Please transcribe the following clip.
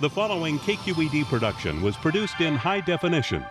The following KQED production was produced in high definition.